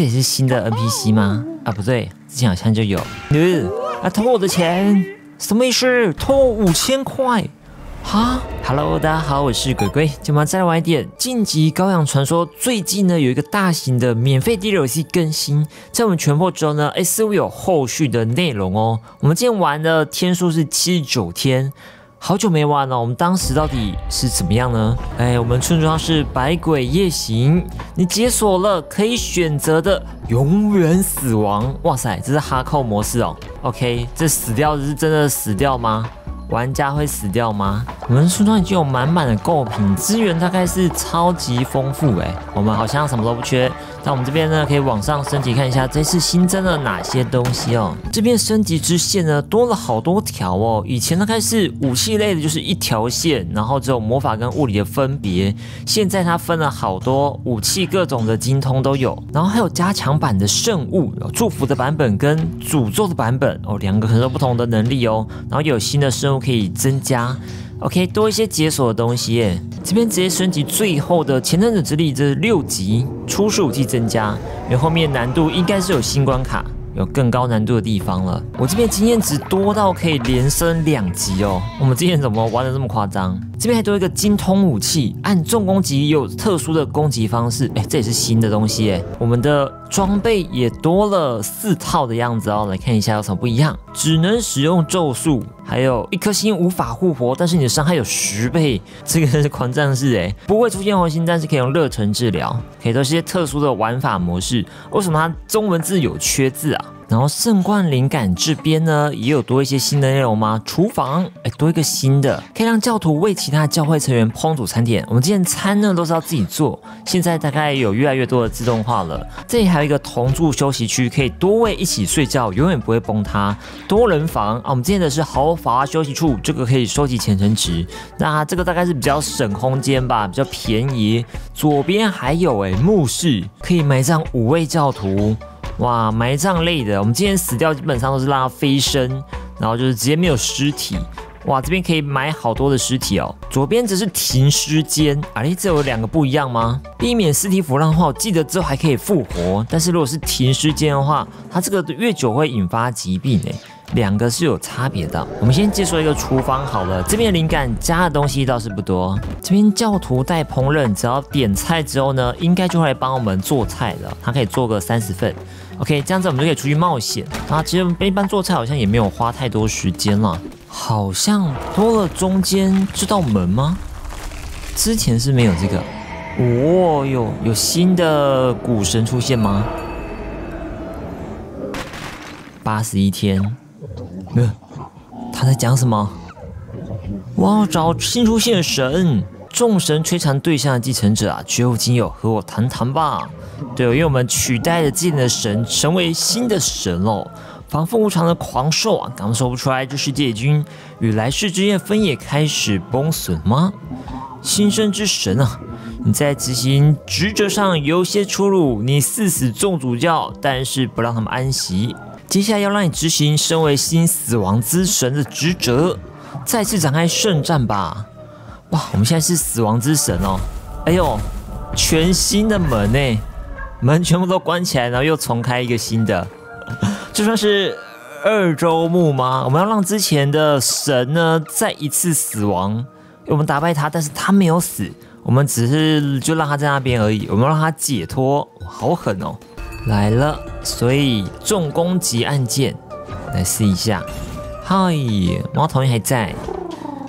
这也是新的 NPC 吗？啊，不对，之前好像就有。呃，啊，偷我的钱，什么意思？偷五千块？哈，Hello，大家好，我是鬼鬼。今晚再来玩一点《晋级羔羊传说》。最近呢，有一个大型的免费 DLC 更新，在我们全破之后呢，哎，似乎有后续的内容哦。我们今天玩的天数是七十九天。好久没玩了，我们当时到底是怎么样呢？哎，我们村庄是百鬼夜行，你解锁了可以选择的永远死亡。哇塞，这是哈扣模式哦。OK，这死掉是真的死掉吗？玩家会死掉吗？我们村庄已经有满满的购品，资源大概是超级丰富哎。我们好像什么都不缺。那我们这边呢，可以往上升级看一下，这次新增了哪些东西哦？这边升级支线呢，多了好多条哦。以前大概是武器类的，就是一条线，然后只有魔法跟物理的分别。现在它分了好多武器，各种的精通都有。然后还有加强版的圣物，有祝福的版本跟诅咒的版本哦，两个很多不同的能力哦。然后有新的生物。可以增加，OK，多一些解锁的东西。这边直接升级最后的前阵子之力，这是六级初始武器增加，因为后面难度应该是有新关卡。有更高难度的地方了。我这边经验值多到可以连升两级哦。我们之前怎么玩的这么夸张？这边还多一个精通武器，按重攻击有特殊的攻击方式。哎，这也是新的东西哎。我们的装备也多了四套的样子哦。来看一下有什么不一样。只能使用咒术，还有一颗星无法复活，但是你的伤害有十倍。这个是狂战士哎，不会出现红心，但是可以用热忱治疗。可以都是些特殊的玩法模式。为什么它中文字有缺字啊？然后圣冠灵感这边呢，也有多一些新的内容吗？厨房，哎，多一个新的，可以让教徒为其他教会成员烹煮餐点。我们之前餐呢都是要自己做，现在大概有越来越多的自动化了。这里还有一个同住休息区，可以多位一起睡觉，永远不会崩塌。多人房啊，我们之前的是豪华休息处，这个可以收集虔诚值。那这个大概是比较省空间吧，比较便宜。左边还有哎，墓室可以埋葬五位教徒。哇，埋葬类的，我们今天死掉基本上都是让它飞升，然后就是直接没有尸体。哇，这边可以埋好多的尸体哦。左边则是停尸间，哎，这有两个不一样吗？避免尸体腐烂的话，我记得之后还可以复活，但是如果是停尸间的话，它这个越久会引发疾病诶。两个是有差别的。我们先介绍一个厨房好了，这边灵感加的东西倒是不多。这边教徒带烹饪，只要点菜之后呢，应该就会来帮我们做菜了。他可以做个三十份，OK，这样子我们就可以出去冒险。啊，其实一般做菜好像也没有花太多时间了。好像多了中间这道门吗？之前是没有这个。哦哟，有新的古神出现吗？八十一天。呃，他在讲什么？我要找新出现的神，众神摧残对象的继承者啊！绝无仅有，和我谈谈吧。对，因为我们取代了之前的神，成为新的神喽。仿佛无常的狂兽啊，刚说不出来，这世界已经与来世之间分野开始崩损吗？新生之神啊，你在执行职责上有些出入，你赐死众主教，但是不让他们安息。接下来要让你执行身为新死亡之神的职责，再次展开圣战吧！哇，我们现在是死亡之神哦！哎呦，全新的门呢，门全部都关起来，然后又重开一个新的，这算是二周目吗？我们要让之前的神呢再一次死亡，我们打败他，但是他没有死，我们只是就让他在那边而已，我们让他解脱，好狠哦！来了，所以重攻击按键来试一下。嗨，猫头鹰还在，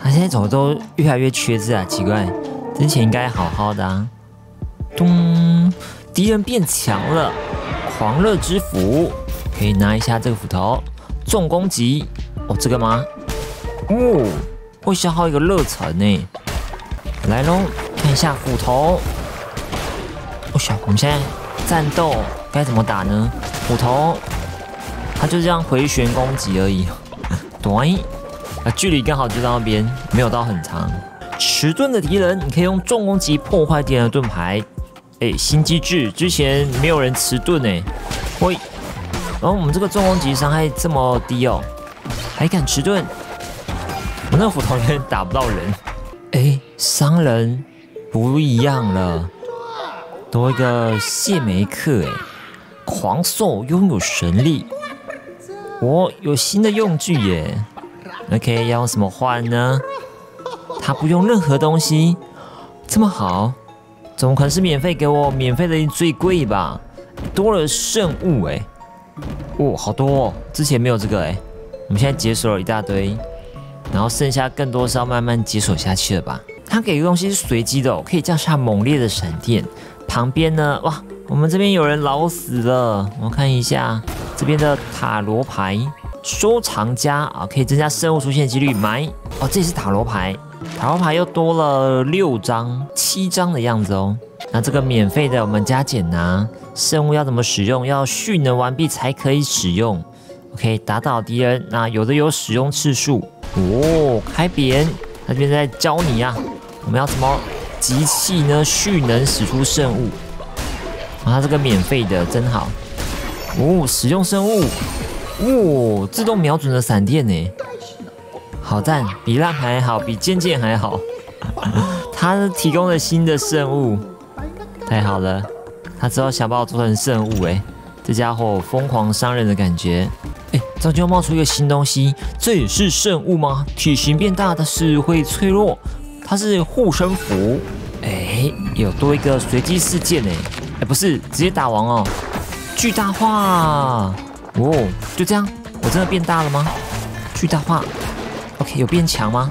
他现在怎么都越来越缺字啊？奇怪，之前应该好好的啊。咚，敌人变强了，狂热之斧可以拿一下这个斧头，重攻击哦，这个吗？哦，会消耗一个热忱呢。来喽，看一下斧头。哦，小，我们现在战斗。该怎么打呢？斧头，它就这样回旋攻击而已。对，啊，距离刚好就到那边，没有到很长。迟钝的敌人，你可以用重攻击破坏敌人的盾牌。哎，新机制，之前没有人迟钝哎。喂，然后我们这个重攻击伤害这么低哦，还敢迟钝？我那个斧头有点打不到人。哎，商人不一样了，多一个谢梅克哎。狂兽拥有神力。我有新的用具耶。OK，要用什么换呢？他不用任何东西，这么好，怎么可能是免费给我？免费的最贵吧？多了圣物哎，哦，好多哦，之前没有这个哎。我们现在解锁了一大堆，然后剩下更多是要慢慢解锁下去了吧？他给的东西是随机的，可以降下猛烈的闪电。旁边呢，哇，我们这边有人老死了。我看一下这边的塔罗牌收藏家啊，可以增加生物出现几率。买哦，这是塔罗牌，塔罗牌又多了六张、七张的样子哦。那这个免费的，我们加减拿。生物要怎么使用？要蓄能完毕才可以使用。OK，打倒敌人。那有的有使用次数哦。开扁，他这边在教你啊。我们要怎么集气呢？蓄能使出圣物。啊，这个免费的真好。哦，使用生物。哦，自动瞄准的闪电呢？好赞，比烂还好，比剑剑还好。他提供了新的圣物，太好了。他知道想把我做成圣物，哎，这家伙疯狂伤人的感觉。哎，这就冒出一个新东西，这也是圣物吗？体型变大，但是会脆弱。它是护身符，哎，有多一个随机事件哎，哎，不是直接打完哦，巨大化，哦，就这样，我真的变大了吗？巨大化，OK，有变强吗？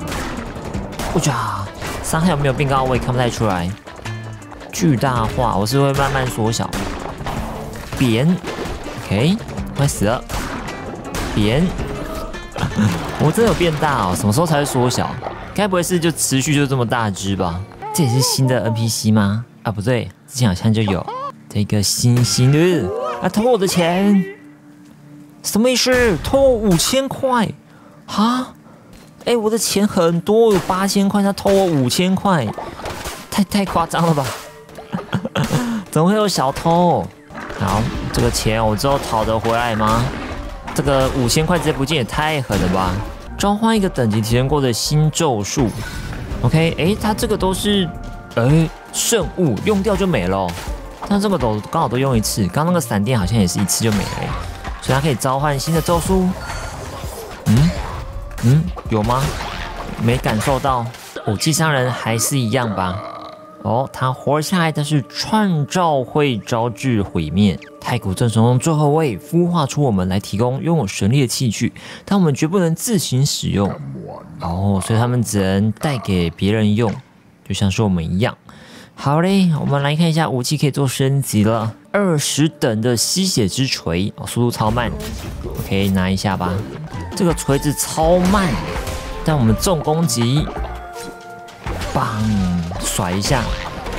我呀，伤害有没有变高？我也看不太出来。巨大化，我是会慢慢缩小。扁，OK，快死了。扁，我真的有变大哦，什么时候才会缩小？该不会是就持续就这么大只吧？这也是新的 NPC 吗？啊，不对，之前好像就有这个新新的啊，偷我的钱，什么意思？偷我五千块？哈？哎，我的钱很多，有八千块，他偷我五千块，太太夸张了吧？怎么会有小偷？好，这个钱我之后讨得回来吗？这个五千块直接不见也太狠了吧？召唤一个等级提升过的新咒术，OK，哎，它这个都是，哎，圣物用掉就没了，但这个都刚好都用一次，刚那个闪电好像也是一次就没了，所以它可以召唤新的咒术。嗯，有吗？没感受到，武器商人还是一样吧。哦，他活下来但是创造会招致毁灭。太古正神最后位孵化出我们来提供拥有神力的器具，但我们绝不能自行使用。哦，所以他们只能带给别人用，就像是我们一样。好嘞，我们来看一下武器可以做升级了。二十等的吸血之锤，哦，速度超慢。OK，拿一下吧。这个锤子超慢，但我们重攻击。棒，甩一下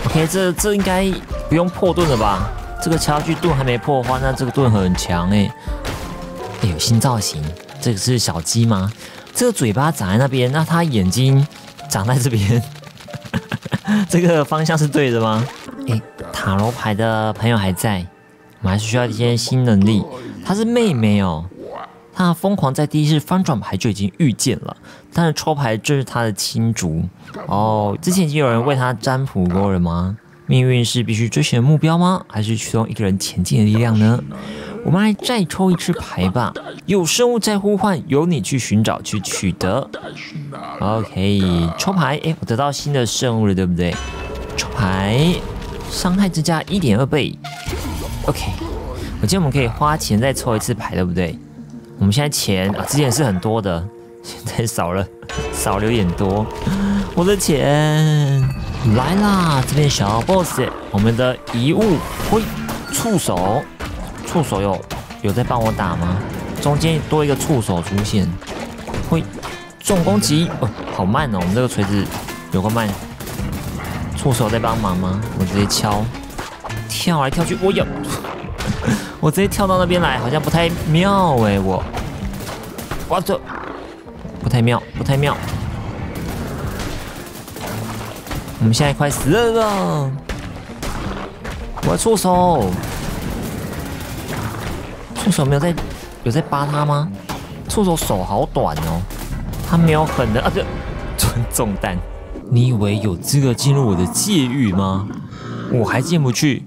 ，OK，这这应该不用破盾了吧？这个敲具盾还没破的话，那这个盾很强哎。哎，有新造型，这个是小鸡吗？这个嘴巴长在那边，那它眼睛长在这边，这个方向是对的吗？哎，塔罗牌的朋友还在，我们还是需要一些新能力。她是妹妹哦。他疯狂在第一次翻转牌就已经遇见了，但是抽牌就是他的亲族哦。之前已经有人为他占卜过了吗？命运是必须追寻的目标吗？还是驱动一个人前进的力量呢？我们来再抽一次牌吧。有生物在呼唤，由你去寻找去取得。OK，抽牌，哎，我得到新的圣物了，对不对？抽牌，伤害增加一点二倍。OK，我记得我们可以花钱再抽一次牌，对不对？我们现在钱啊，之前是很多的，现在少了，少了有点多。我的钱来啦！这边小 boss，我们的遗物，喂触手，触手有有在帮我打吗？中间多一个触手出现，喂重攻击哦，好慢哦，我们这个锤子有个慢。触手在帮忙吗？我直接敲，跳来跳去，我有。我直接跳到那边来，好像不太妙哎！我，哇这不太妙，不太妙。我们现在快死了！我要触手，触手没有在有在扒他吗？触手手好短哦，他没有狠的啊！这纯中弹，你以为有资格进入我的界域吗？我还进不去。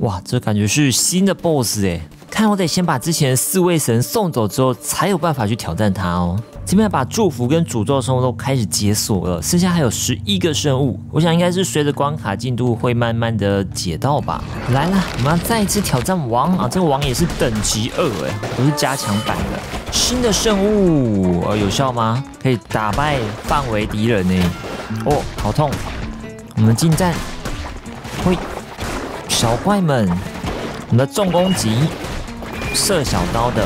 哇，这感觉是新的 BOSS 哎！看我得先把之前四位神送走之后，才有办法去挑战他哦。这边把祝福跟诅咒生物都开始解锁了，剩下还有十一个生物，我想应该是随着关卡进度会慢慢的解到吧。来了，我们要再一次挑战王啊！这个王也是等级二哎，不是加强版的。新的圣物，呃，有效吗？可以打败范围敌人呢。哦，好痛！我们近战，会小怪们，我们的重攻击，射小刀的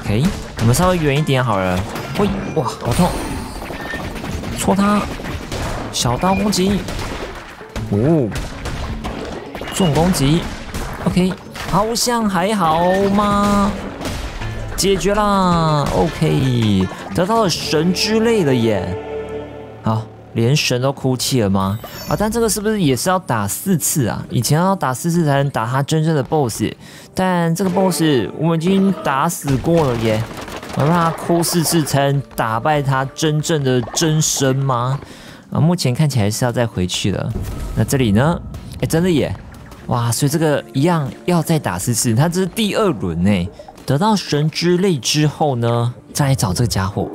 ，OK。我们稍微远一点好了。喂，哇，好痛！戳他，小刀攻击。哦，重攻击。OK，好像还好吗？解决啦。OK，得到了神之泪了耶。好，连神都哭泣了吗？啊，但这个是不是也是要打四次啊？以前要打四次才能打他真正的 BOSS，但这个 BOSS 我们已经打死过了耶。我让他哭四次才能打败他真正的真身吗？啊，目前看起来是要再回去了。那这里呢？哎，真的耶！哇，所以这个一样要再打四次。他这是第二轮呢。得到神之泪之后呢，再来找这个家伙。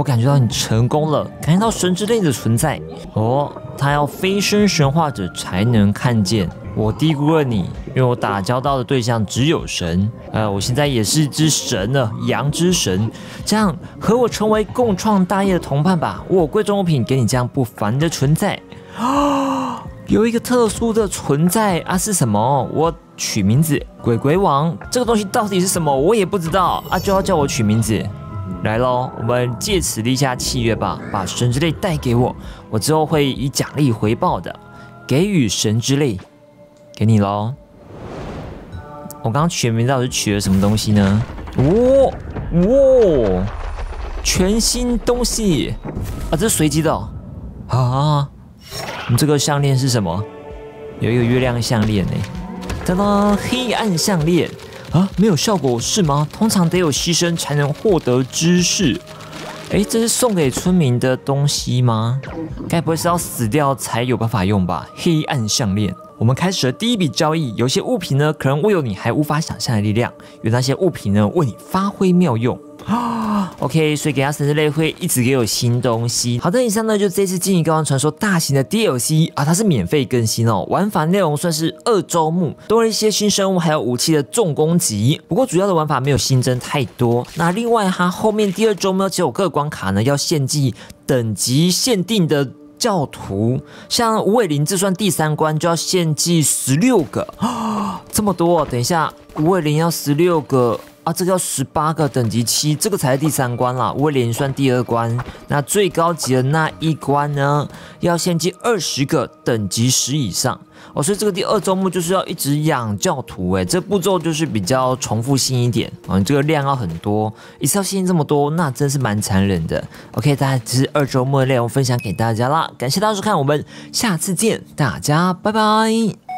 我感觉到你成功了，感觉到神之类的存在哦。他要飞升神话者才能看见。我低估了你，因为我打交道的对象只有神。呃，我现在也是一只神了，羊之神。这样和我成为共创大业的同伴吧。我贵重物品给你这样不凡的存在啊！有一个特殊的存在啊，是什么？我取名字鬼鬼王。这个东西到底是什么？我也不知道啊，就要叫我取名字。来喽，我们借此立下契约吧。把神之泪带给我，我之后会以奖励回报的。给予神之泪。给你喽！我刚刚取名到底是取了什么东西呢？哇哇，全新东西啊！这是随机的啊！你这个项链是什么？有一个月亮项链呢。哒哒，黑暗项链啊，没有效果是吗？通常得有牺牲才能获得知识。哎，这是送给村民的东西吗？该不会是要死掉才有办法用吧？黑暗项链。我们开始了第一笔交易，有些物品呢，可能握有你还无法想象的力量；有那些物品呢，为你发挥妙用啊。OK，所以给他神之类会一直给我新东西。好的，以上呢就这次《金银高王传说》大型的 DLC 啊，它是免费更新哦。玩法内容算是二周目，多了一些新生物，还有武器的重攻击。不过主要的玩法没有新增太多。那另外它后面第二周呢，只有各关卡呢要献祭等级限定的。教徒像吴伟林，这算第三关就要献祭十六个啊，这么多！等一下，吴伟林要十六个啊，这个要十八个，等级七，这个才是第三关啦。吴伟林算第二关，那最高级的那一关呢，要献祭二十个，等级十以上。哦，所以这个第二周目就是要一直养教徒，哎，这步骤就是比较重复性一点啊，你这个量要很多，一次要献这么多，那真是蛮残忍的。OK，大家这是二周末的内容分享给大家啦，感谢大家收看，我们下次见，大家拜拜。